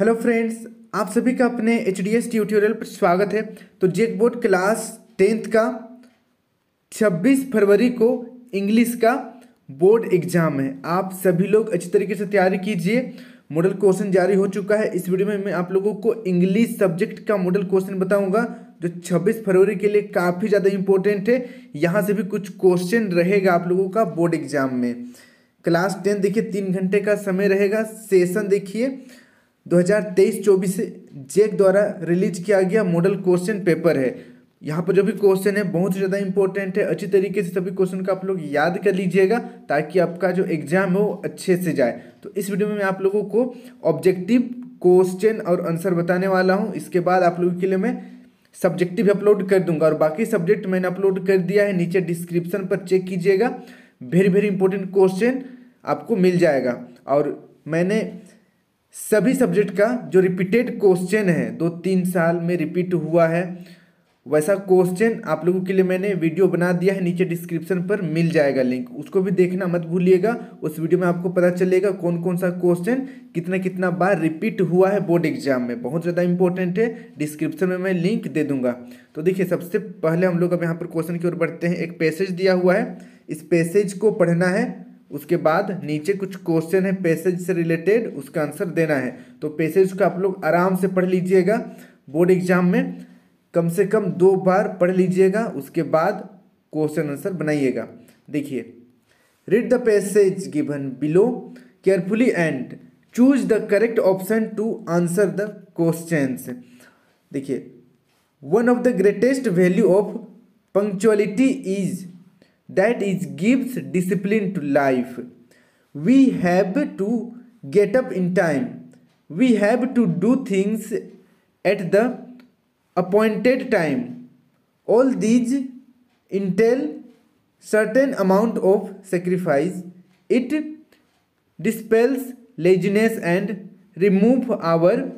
Hello friends आप सभी का अपने एच डी एस ट्यूटोरियल पर स्वागत है। तो जेक बोर्ड क्लास टेंथ का 26 फरवरी को इंग्लिश का बोर्ड एग्ज़ाम है। आप सभी लोग अच्छी तरीके से तैयारी कीजिए। मॉडल क्वेश्चन जारी हो चुका है। इस वीडियो में मैं आप लोगों को इंग्लिश सब्जेक्ट का मॉडल क्वेश्चन बताऊँगा, जो 26 फरवरी के लिए काफ़ी ज़्यादा इंपॉर्टेंट है। यहाँ से भी कुछ क्वेश्चन रहेगा आप लोगों का बोर्ड एग्ज़ाम में। क्लास टेन देखिए, तीन घंटे का समय रहेगा। सेशन देखिए। 2023-24 से जेक द्वारा रिलीज़ किया गया मॉडल क्वेश्चन पेपर है। यहाँ पर जो भी क्वेश्चन है, बहुत ही ज़्यादा इंपॉर्टेंट है। अच्छी तरीके से सभी क्वेश्चन का आप लोग याद कर लीजिएगा, ताकि आपका जो एग्ज़ाम है वो अच्छे से जाए। तो इस वीडियो में मैं आप लोगों को ऑब्जेक्टिव क्वेश्चन और आंसर बताने वाला हूँ। इसके बाद आप लोगों के लिए मैं सब्जेक्टिव अपलोड कर दूँगा। और बाकी सब्जेक्ट मैंने अपलोड कर दिया है, नीचे डिस्क्रिप्शन पर चेक कीजिएगा। वेरी वेरी इंपॉर्टेंट क्वेश्चन आपको मिल जाएगा। और मैंने सभी सब्जेक्ट का जो रिपीटेड क्वेश्चन है, दो तीन साल में रिपीट हुआ है, वैसा क्वेश्चन आप लोगों के लिए मैंने वीडियो बना दिया है, नीचे डिस्क्रिप्शन पर मिल जाएगा लिंक उसको भी देखना मत भूलिएगा, उस वीडियो में आपको पता चलेगा कौन कौन सा क्वेश्चन कितना कितना बार रिपीट हुआ है बोर्ड एग्ज़ाम में। बहुत ज़्यादा इंपॉर्टेंट है डिस्क्रिप्शन में मैं लिंक दे दूँगा। तो देखिए, सबसे पहले हम लोग अब यहाँ पर क्वेश्चन की ओर बढ़ते हैं। एक पैसेज दिया हुआ है, इस पैसेज को पढ़ना है। उसके बाद नीचे कुछ क्वेश्चन है पैसेज से रिलेटेड उसका आंसर देना है। तो पैसेज को आप लोग आराम से पढ़ लीजिएगा। बोर्ड एग्ज़ाम में कम से कम दो बार पढ़ लीजिएगा, उसके बाद क्वेश्चन आंसर बनाइएगा। देखिए read the passage given below carefully and choose the correct option to answer the question देखिए one of the greatest value of punctuality is that is gives discipline to life. We have to get up in time. We have to do things at the appointed time. All these entail certain amount of sacrifice. It dispels laziness and remove our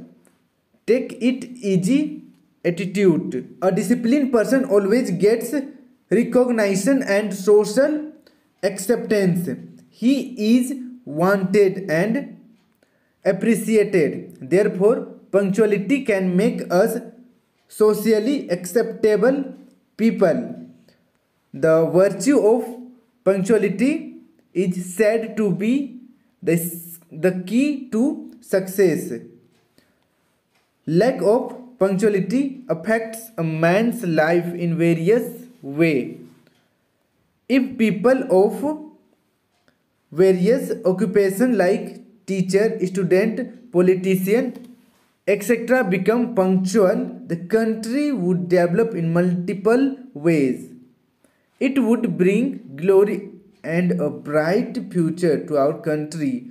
take it easy attitude. A disciplined person always gets recognition and social acceptance. He is wanted and appreciated. Therefore, punctuality can make us socially acceptable people. The virtue of punctuality is said to be the, the key to success. Lack of punctuality affects a man's life in various way. If people of various occupation like teacher, student, politician, etc. become punctual, the country would develop in multiple ways. It would bring glory and a bright future to our country.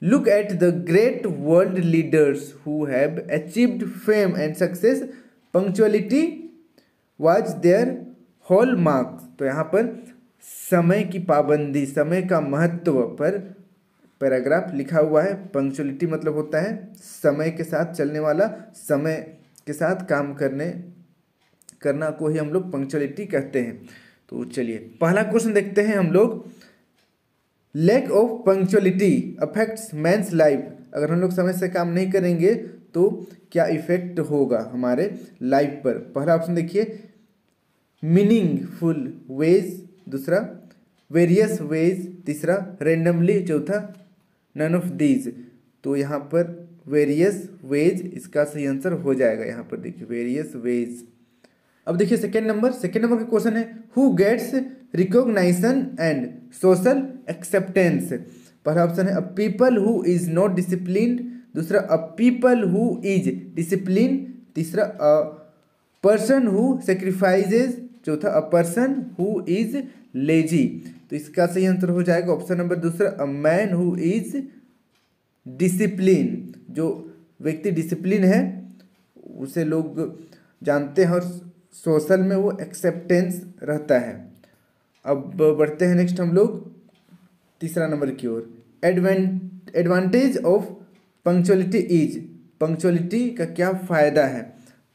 Look at the great world leaders who have achieved fame and success. Punctuality was their hallmarks तो यहाँ पर समय की पाबंदी, समय का महत्व पर पैराग्राफ लिखा हुआ है। पंक्चुअलिटी मतलब होता है समय के साथ चलने वाला, समय के साथ काम करने, करना को ही हम लोग पंक्चुअलिटी कहते हैं। तो चलिए, पहला क्वेश्चन देखते हैं हम लोग। Lack of punctuality affects man's life अगर हम लोग समय से काम नहीं करेंगे तो क्या इफ़ेक्ट होगा हमारे लाइफ पर? पहला ऑप्शन देखिए मीनिंगफुल वेज दूसरा वेरियस वेज तीसरा रेंडमली चौथा नन ऑफ़ दीज तो यहाँ पर वेरियस वेज इसका सही आंसर हो जाएगा यहाँ पर देखिए वेरियस वेज अब देखिए सेकेंड नंबर सेकेंड नंबर का क्वेश्चन है who gets recognition and social acceptance पहला ऑप्शन है a people who is not discipline दूसरा a people who is discipline तीसरा अ पर्सन हु सेक्रीफाइजेज चौथा a person who is lazy तो इसका सही आंसर हो जाएगा ऑप्शन नंबर दूसरा a man who is discipline जो व्यक्ति डिसिप्लिन है, उसे लोग जानते हैं और सोशल में वो एक्सेप्टेंस रहता है। अब बढ़ते हैं नेक्स्ट हम लोग, तीसरा नंबर की ओर। Advantage of punctuality is punctuality का क्या फ़ायदा है?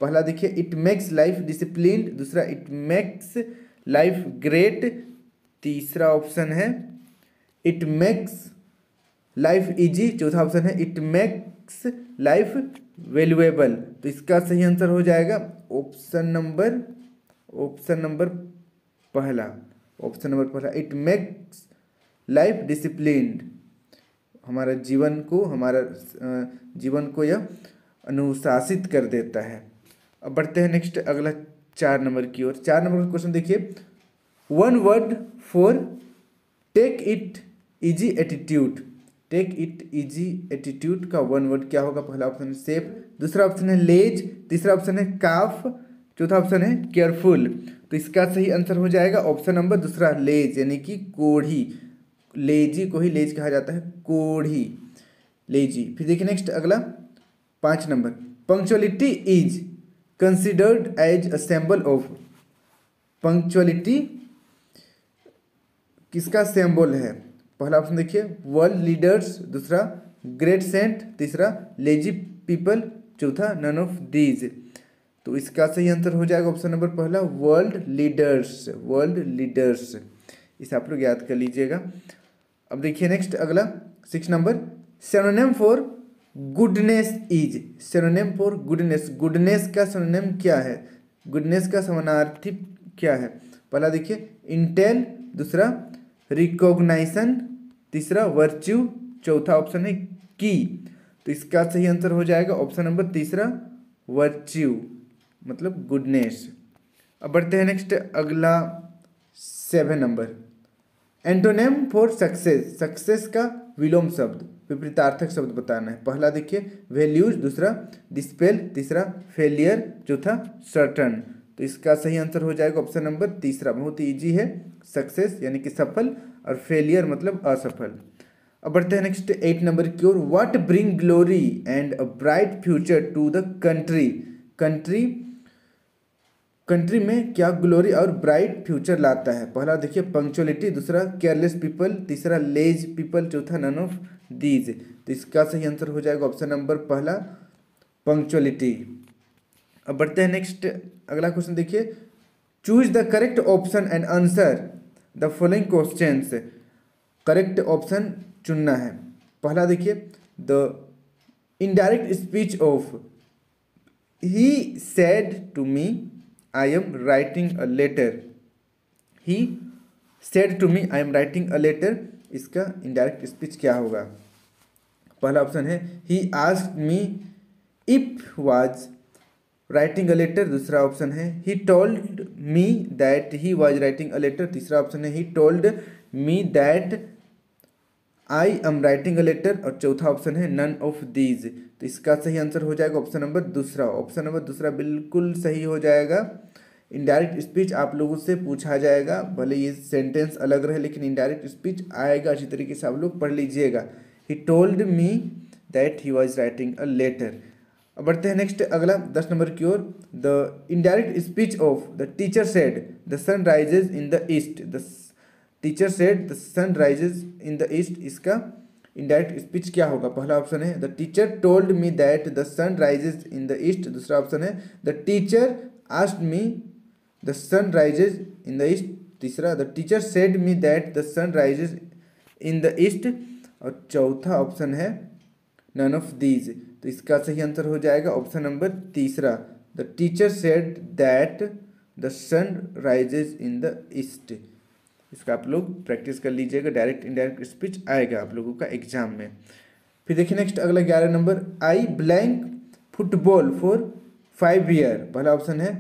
पहला देखिए इट मेक्स लाइफ डिसिप्लिन दूसरा इट मेक्स लाइफ ग्रेट तीसरा ऑप्शन है इट मेक्स लाइफ इजी चौथा ऑप्शन है इट मेक्स लाइफ वैल्यूएबल तो इसका सही आंसर हो जाएगा ऑप्शन नंबर ऑप्शन नंबर पहला ऑप्शन नंबर पहला इट मेक्स लाइफ डिसिप्लिन हमारा जीवन को, हमारा जीवन को यह अनुशासित कर देता है। अब बढ़ते हैं नेक्स्ट अगला चार नंबर की ओर। चार नंबर का क्वेश्चन देखिए। One word for take it easy attitude take it easy attitude का वन वर्ड क्या होगा? पहला ऑप्शन है सेफ़ दूसरा ऑप्शन है लेज तीसरा ऑप्शन है काफ चौथा ऑप्शन है केयरफुल तो इसका सही आंसर हो जाएगा ऑप्शन नंबर दूसरा लेज यानी कि कोढ़ी। लेजी को ही लेज कहा जाता है, कोढ़ी। लेजी फिर देखिए नेक्स्ट अगला पाँच number. Punctuality is considered as a symbol of punctuality किसका सिंबल है? पहला ऑप्शन देखिए वर्ल्ड लीडर्स दूसरा ग्रेट सेंट तीसरा लेजी पीपल चौथा नन ऑफ़ दीज तो इसका सही आंसर हो जाएगा ऑप्शन नंबर पहला वर्ल्ड लीडर्स वर्ल्ड लीडर्स इसे आप लोग याद कर लीजिएगा। अब देखिए नेक्स्ट अगला six number synonym for goodness is synonym for goodness. Goodness का सेनोनेम क्या है? गुडनेस का समानार्थी क्या है? पहला देखिए, इंटेल, दूसरा रिकॉग्नाइशन तीसरा वर्च्यू, चौथा ऑप्शन है की। तो इसका सही आंसर हो जाएगा ऑप्शन नंबर तीसरा, वर्च्यू मतलब गुडनेस। अब बढ़ते हैं नेक्स्ट, अगला seven number. Antonym for success. Success का विलोम शब्द। विपरीतार्थक शब्द बताना है। पहला देखिए वैल्यूज़ दूसरा डिस्पेल तीसरा फेलियर चौथा सर्टन तो इसका सही आंसर हो जाएगा ऑप्शन नंबर तीसरा। बहुत ही ईजी है। सक्सेस यानी कि सफल, और फेलियर मतलब असफल। अब बढ़ते हैं नेक्स्ट एट नंबर की ओर। What bring glory and a bright future to the country country country में क्या ग्लोरी और ब्राइट फ्यूचर लाता है? पहला देखिए, पंक्चुअलिटी, दूसरा केयरलेस पीपल, तीसरा लेज पीपल, चौथा नन ऑफ़ दीज। तो इसका सही आंसर हो जाएगा ऑप्शन नंबर पहला, पंक्चुअलिटी। अब बढ़ते हैं नेक्स्ट, अगला क्वेश्चन देखिए। Choose the correct option and answer the following question correct option चुनना है। पहला देखिए, the indirect speech of, he said to me I am writing a letter he said to me I am writing a letter इसका indirect speech क्या होगा? पहला option है he ask me if was writing a letter दूसरा option है he told me that he was writing a letter तीसरा option है he told me that I am writing a letter और चौथा ऑप्शन है नन ऑफ़ दीज तो इसका सही आंसर हो जाएगा ऑप्शन नंबर दूसरा। ऑप्शन नंबर दूसरा बिल्कुल सही हो जाएगा। इनडायरेक्ट स्पीच आप लोगों से पूछा जाएगा। भले ये सेंटेंस अलग रहे, लेकिन इनडायरेक्ट स्पीच आएगा। अच्छी तरीके से आप लोग पढ़ लीजिएगा। He told me that he was writing a letter अब बढ़ते हैं नेक्स्ट अगला दस नंबर की ओर। The indirect speech of the teacher said the sun rises in the east the teacher said the sun rises in the east इसका indirect speech क्या होगा? पहला ऑप्शन है the teacher told me that the sun rises in the east दूसरा option है the teacher asked me the sun rises in the east तीसरा the teacher said me that the sun rises in the east और चौथा option है none of these तो इसका सही answer हो जाएगा ऑप्शन नंबर तीसरा। The teacher said that the sun rises in the east इसका आप लोग प्रैक्टिस कर लीजिएगा डायरेक्ट इनडायरेक्ट स्पीच आएगा आप लोगों का एग्ज़ाम में। फिर देखिए नेक्स्ट अगला ग्यारह number I blank football for five year पहला ऑप्शन है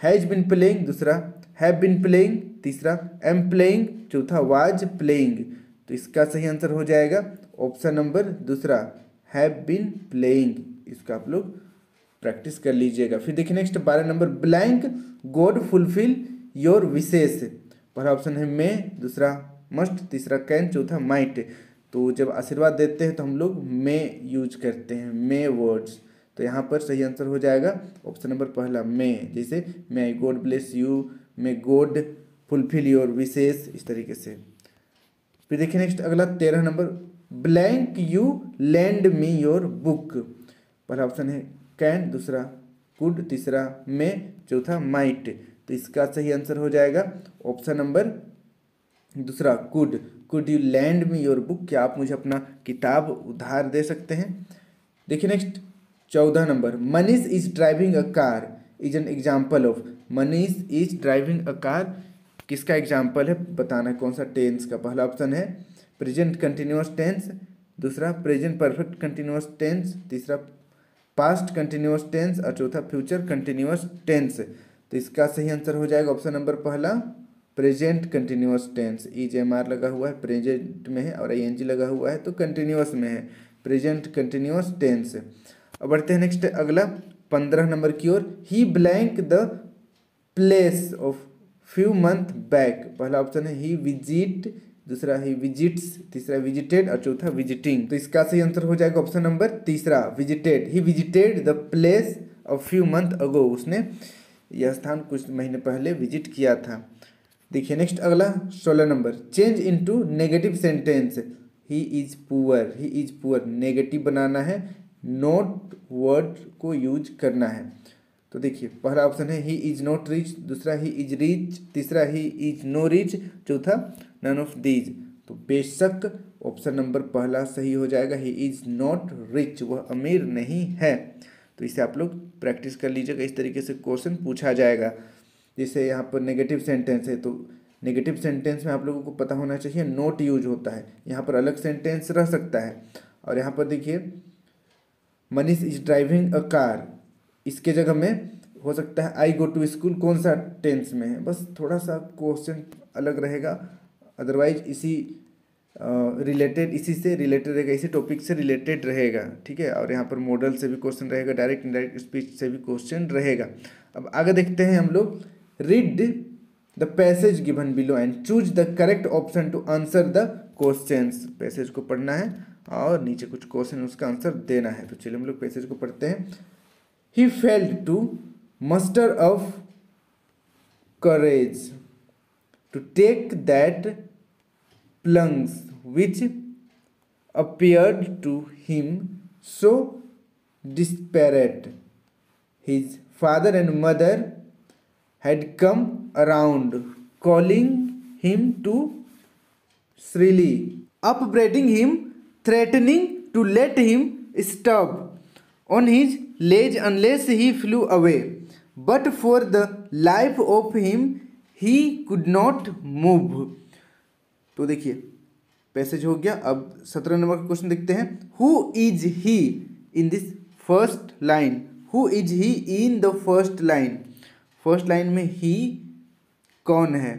हैज़ बिन प्लेइंग दूसरा हैव बिन प्लेइंग तीसरा एम प्लेइंग चौथा वाज प्लेइंग तो इसका सही आंसर हो जाएगा। ऑप्शन नंबर दूसरा हैव बिन प्लेइंग इसका आप लोग प्रैक्टिस कर लीजिएगा। फिर देखिए नेक्स्ट बारह number blank God fulfil your wishes पहला ऑप्शन है मे, दूसरा मस्ट, तीसरा कैन, चौथा माइट। तो जब आशीर्वाद देते हैं तो हम लोग मे यूज़ करते हैं, मे वर्ड्स तो यहाँ पर सही आंसर हो जाएगा ऑप्शन नंबर पहला, मे। जैसे may I God bless you may God fulfil your wishes इस तरीके से। फिर देखिए नेक्स्ट अगला तेरह number blank you lend me your book पहला ऑप्शन है कैन, दूसरा कुड तीसरा मे चौथा माइट तो इसका सही आंसर हो जाएगा ऑप्शन नंबर दूसरा could could you lend me your book क्या आप मुझे अपना किताब उधार दे सकते हैं? देखिए नेक्स्ट चौदह number Manish is driving a car is an example of Manish is driving a car किसका एग्ज़ाम्पल है? बताना कौन सा टेंस का पहला ऑप्शन है? प्रेजेंट कंटिन्यूस टेंस दूसरा प्रेजेंट परफेक्ट कंटिन्यूस टेंस तीसरा पास्ट कंटिन्यूस टेंस और चौथा फ्यूचर कंटिन्यूस टेंस तो इसका सही आंसर हो जाएगा ऑप्शन नंबर पहला present continuous tense is am are लगा हुआ है प्रेजेंट में है और आई एन जी लगा हुआ है तो कंटिन्यूस में है प्रेजेंट कंटिन्यूस टेंस अब बढ़ते हैं नेक्स्ट अगला, पंद्रह नंबर की ओर. He blank the place of few month back पहला ऑप्शन है ही विज़िट दूसरा ही विजिट्स तीसरा विजिटेड और चौथा विजिटिंग तो इसका सही आंसर हो जाएगा ऑप्शन नंबर तीसरा visited he visited the place of few month ago उसने यह स्थान कुछ महीने पहले विज़िट किया था। देखिए नेक्स्ट अगला, सोलह number. Change into negative sentence he is poor he is poor negative बनाना है। नोट वर्ड को यूज़ करना है। तो देखिए, पहला ऑप्शन है ही इज़ नॉट रिच दूसरा ही इज़ रिच तीसरा ही इज़ नो रिच चौथा नन ऑफ़ दीज तो बेशक ऑप्शन नंबर पहला सही हो जाएगा। ही इज़ नॉट रिच वह अमीर नहीं है। तो इसे आप लोग प्रैक्टिस कर लीजिएगा। इस तरीके से क्वेश्चन पूछा जाएगा। जैसे यहाँ पर नेगेटिव सेंटेंस है तो नेगेटिव सेंटेंस में आप लोगों को पता होना चाहिए नोट यूज़ होता है। यहाँ पर अलग सेंटेंस रह सकता है। और यहाँ पर देखिए, Manish is driving a car इसके जगह में हो सकता है आई गो टू स्कूल कौन सा टेंस में है? बस थोड़ा सा क्वेश्चन अलग रहेगा। अदरवाइज़ इसी रिलेटेड uh, इसी से रिलेटेड रहेगा इसी टॉपिक से रिलेटेड रहेगा ठीक है? और यहाँ पर मॉडल से भी क्वेश्चन रहेगा डायरेक्ट इनडायरेक्ट स्पीच से भी क्वेश्चन रहेगा। अब आगे देखते हैं हम लोग। Read the passage given below and choose the correct option to answer the question passage को पढ़ना है और नीचे कुछ क्वेश्चन उसका आंसर देना है। तो चलिए हम लोग पैसेज को पढ़ते हैं। He failed to muster of courage to take that lungs which appeared to him so disparate. His father and mother had come around, calling him to shrilly, upbraiding him, threatening to let him stop on his ledge unless he flew away. But for the life of him, he could not move. तो देखिए passage हो गया, अब सत्रह number का question देखते हैं। Who is he in this first line who is he in the first line first line में ही कौन है?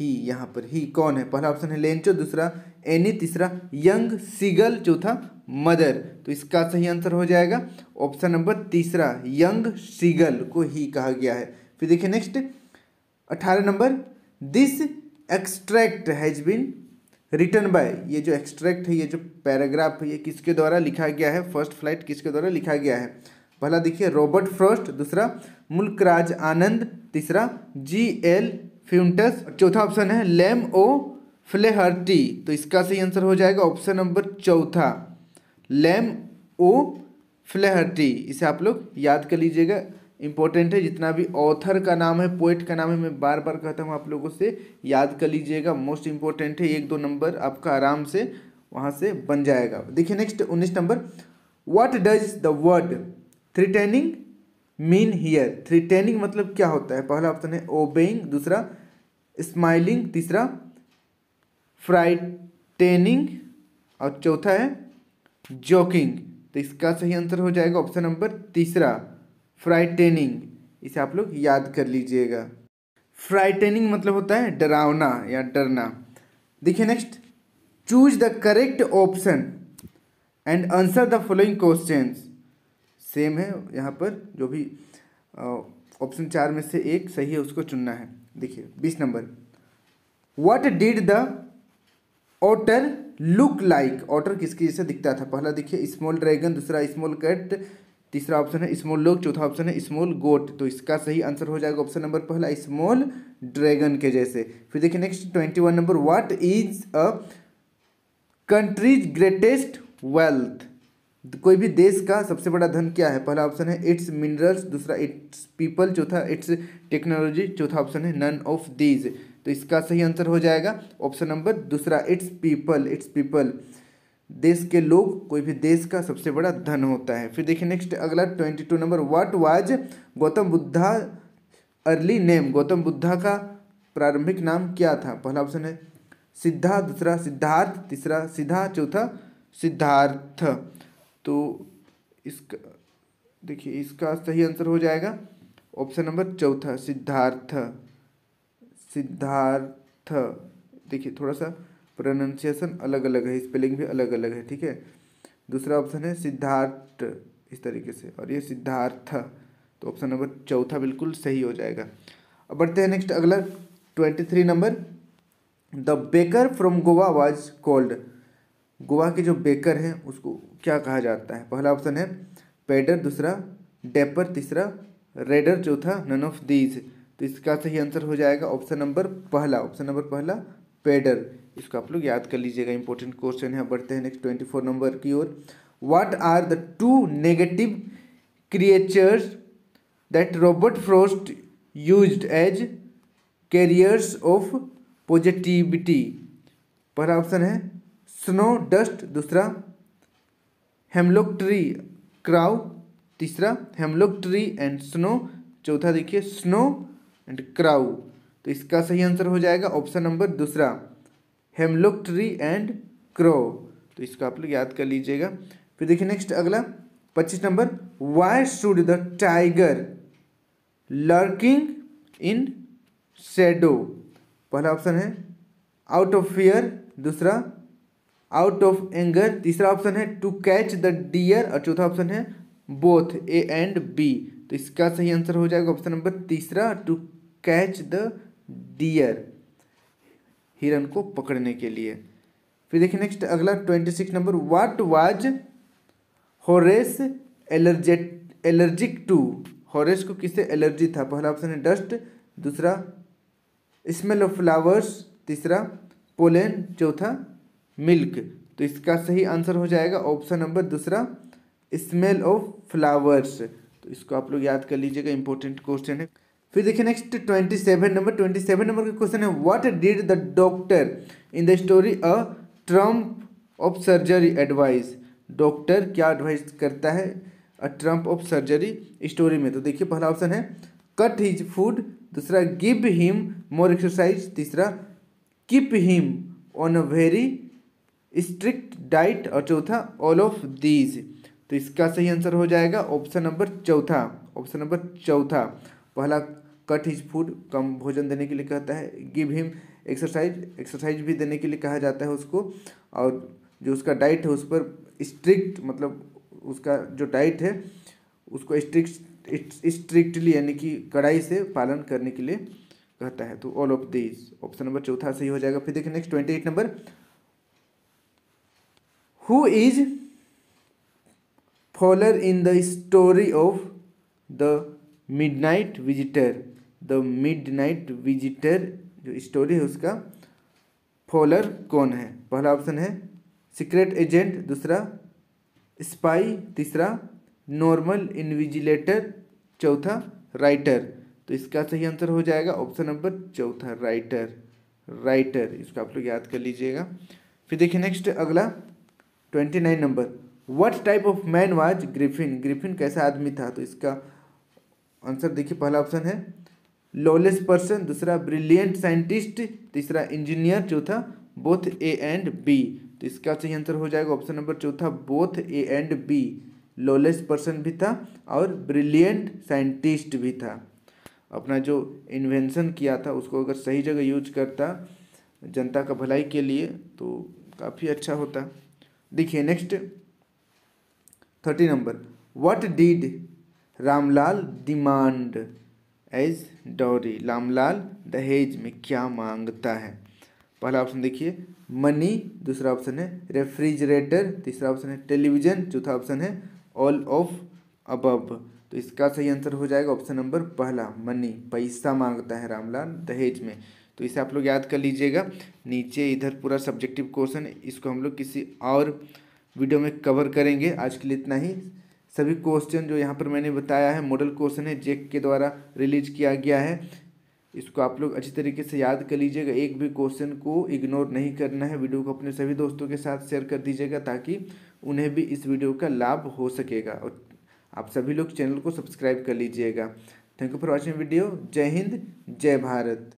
ही यहाँ पर ही कौन है? पहला ऑप्शन है लेंचो दूसरा एनी तीसरा यंग सिगल चौथा मदर तो इसका सही आंसर हो जाएगा। ऑप्शन नंबर तीसरा यंग सिगल को ही कहा गया है। फिर देखिए नेक्स्ट अठारह number this extract has been written by ये जो एक्सट्रैक्ट है, ये जो पैराग्राफ है, ये किसके द्वारा लिखा गया है? फ़र्स्ट फ़्लाइट किसके द्वारा लिखा गया है? पहला देखिए रॉबर्ट फ्रॉस्ट दूसरा मुल्क राज आनंद, तीसरा जी एल फ्यूंटस चौथा ऑप्शन है लेम ओ फ्लेहर्टी तो इसका सही आंसर हो जाएगा ऑप्शन नंबर चौथा। लेम ओ फ्लेहर्टी इसे आप लोग याद कर लीजिएगा। इंपॉर्टेंट है, जितना भी ऑथर का नाम है पोइट का नाम है, मैं बार बार कहता हूँ, आप लोगों से याद कर लीजिएगा। मोस्ट इंपॉर्टेंट है, एक दो नंबर आपका आराम से वहाँ से बन जाएगा। देखिए नेक्स्ट उन्नीस number what does the word threatening mean here threatening मतलब क्या होता है? पहला ऑप्शन है ओबेइंग दूसरा स्माइलिंग तीसरा फ्राइटेनिंग और चौथा है जोकिंग तो इसका सही आंसर हो जाएगा ऑप्शन नंबर तीसरा। फ्राइटेनिंग, इसे आप लोग याद कर लीजिएगा। फ्राइटेनिंग मतलब होता है डरावना या डरना। देखिए next choose the correct option and answer the following question same है यहाँ पर, जो भी ऑप्शन चार में से एक सही है, उसको चुनना है। देखिए, बीस number. What did the otter look like otter किसकी जैसे दिखता था? पहला देखिए स्मॉल ड्रैगन दूसरा स्मॉल कैट तीसरा ऑप्शन है स्मॉल लोग, चौथा ऑप्शन है स्मॉल गोट। तो इसका सही आंसर हो जाएगा ऑप्शन नंबर पहला, स्मॉल ड्रैगन के जैसे। फिर देखिए next twenty one number what is a country's greatest wealth कोई भी देश का सबसे बड़ा धन क्या है? पहला ऑप्शन है इट्स मिनरल्स दूसरा इट्स पीपल चौथा इट्स टेक्नोलॉजी चौथा ऑप्शन है नन ऑफ़ दीज तो इसका सही आंसर हो जाएगा ऑप्शन नंबर, दूसरा इट्स पीपल इट्स पीपल देश के लोग, कोई भी देश का सबसे बड़ा धन होता है। फिर देखिए नेक्स्ट अगला twenty two number what was Gautam Buddha early name Gautam Buddha का प्रारंभिक नाम क्या था? पहला ऑप्शन है सिद्धा दूसरा सिद्धार्थ, तीसरा सिद्धा, चौथा सिद्धार्थ। तो इसका, देखिए, इसका सही आंसर हो जाएगा। ऑप्शन नंबर चौथा, सिद्धार्थ। सिद्धार्थ। देखिए, थोड़ा सा प्रोनाउंसिएशन अलग अलग है स्पेलिंग भी अलग अलग है, ठीक है? दूसरा ऑप्शन है सिद्धार्थ, इस तरीके से। और ये सिद्धार्थ तो ऑप्शन नंबर चौथा बिल्कुल सही हो जाएगा। अब बढ़ते हैं नेक्स्ट अगला twenty three number the baker from Goa was called Goa के जो बेकर हैं, उसको क्या कहा जाता है? पहला ऑप्शन है पेडर, दूसरा डेपर, तीसरा रेडर, चौथा नन ऑफ़ दीज। तो इसका सही आंसर हो जाएगा ऑप्शन नंबर पहला। ऑप्शन नंबर पहला पेडर। इसको आप लोग याद कर लीजिएगा इंपॉर्टेंट क्वेश्चन है, बढ़ते हैं नेक्स्ट ट्वेंटी फोर नंबर की ओर। What are the two negative creatures that Robert Frost used as carriers of positivity पहला ऑप्शन है स्नो डस्ट दूसरा हेमलॉक ट्री क्राउ तीसरा हेमलॉक ट्री एंड स्नो चौथा देखिए स्नो एंड क्राउ तो इसका सही आंसर हो जाएगा ऑप्शन नंबर दूसरा हेमलॉक ट्री एंड क्रो। तो इसको आप लोग याद कर लीजिएगा। फिर देखिए नेक्स्ट अगला, पच्चीस number why should the tiger lurking in shadow पहला ऑप्शन है आउट ऑफ़ फियर दूसरा आउट ऑफ़ एंगर तीसरा ऑप्शन है टू कैच द डियर और चौथा ऑप्शन है बोथ ए एंड बी तो इसका सही आंसर हो जाएगा ऑप्शन नंबर तीसरा टू कैच द डियर हिरन को पकड़ने के लिए। फिर देखिए नेक्स्ट अगला twenty six number what was Horace allergic allergic to Horace को किससे एलर्जी था? पहला ऑप्शन है डस्ट दूसरा स्मेल ऑफ़ फ्लावर्स तीसरा पोलेन चौथा मिल्क तो इसका सही आंसर हो जाएगा ऑप्शन नंबर दूसरा स्मेल ऑफ़ फ्लावर्स तो इसको आप लोग याद कर लीजिएगा इंपॉर्टेंट क्वेश्चन है। फिर देखिए next twenty seven number twenty seven number का क्वेश्चन है what did the doctor in the story a triumph of surgery advise doctor क्या एडवाइस करता है a triumph of surgery story में? तो देखिए पहला ऑप्शन है कट हिज फ़ूड दूसरा गिव हिम मोर एक्सरसाइज तीसरा keep him on a very strict diet और चौथा ऑल ऑफ़ दीज तो इसका सही आंसर हो जाएगा ऑप्शन नंबर चौथा ऑप्शन नंबर चौथा. पहला कट हिज फ़ूड कम भोजन देने के लिए कहता है। गिव हिम एक्सरसाइज एक्सरसाइज भी देने के लिए कहा जाता है उसको। और जो उसका डाइट है उस पर स्ट्रिक्ट मतलब उसका जो डाइट है, उसको स्ट्रिक्ट, स्ट्रिक्टली यानी कि कड़ाई से पालन करने के लिए कहता है। तो all of this option number चौथा सही हो जाएगा। फिर देखिए next twenty eight number who is Fowler in the story of the midnight visitor the midnight visitor, जो स्टोरी है उसका फॉलर कौन है? पहला ऑप्शन है सीक्रेट एजेंट, दूसरा स्पाई, तीसरा नॉर्मल इनविजिलेटर, चौथा राइटर। तो इसका सही आंसर हो जाएगा ऑप्शन नंबर चौथा, राइटर। राइटर, इसको आप लोग याद कर लीजिएगा। फिर देखिए नेक्स्ट, अगला, twenty nine number. What type of man was Griffin Griffin कैसा आदमी था? तो इसका आंसर देखिए, पहला ऑप्शन है लॉलेस पर्सन दूसरा ब्रिलियंट साइंटिस्ट तीसरा इंजीनियर चौथा बोथ ए एंड बी तो इसका सही आंसर हो जाएगा ऑप्शन नंबर चौथा both A and B lawless person भी था और ब्रिलियंट साइंटिस्ट भी था। अपना जो इन्वेंशन किया था, उसको अगर सही जगह यूज़ करता जनता का भलाई के लिए तो काफ़ी अच्छा होता। देखिए next thirty number what did Ramlal demand as dowry Ramlal दहेज में क्या माँगता है? पहला ऑप्शन देखिए मनी दूसरा ऑप्शन है रेफ्रिजरेटर तीसरा ऑप्शन है टेलीविज़न चौथा ऑप्शन है ऑल ऑफ़ अबब तो इसका सही आंसर हो जाएगा ऑप्शन नंबर पहला मनी पैसा माँगता है रामलाल दहेज में। तो इसे आप लोग याद कर लीजिएगा। नीचे इधर पूरा सब्जेक्टिव क्वेश्चन इसको हम लोग किसी और वीडियो में कवर करेंगे। आज के लिए इतना ही। सभी क्वेश्चन जो यहाँ पर मैंने बताया है मॉडल क्वेश्चन है जेक के द्वारा रिलीज़ किया गया है। इसको आप लोग अच्छी तरीके से याद कर लीजिएगा। एक भी क्वेश्चन को इग्नोर नहीं करना है। वीडियो को अपने सभी दोस्तों के साथ शेयर कर दीजिएगा ताकि उन्हें भी इस वीडियो का लाभ हो सकेगा। और आप सभी लोग चैनल को सब्सक्राइब कर लीजिएगा। Thank you for watching video जय हिंद जय भारत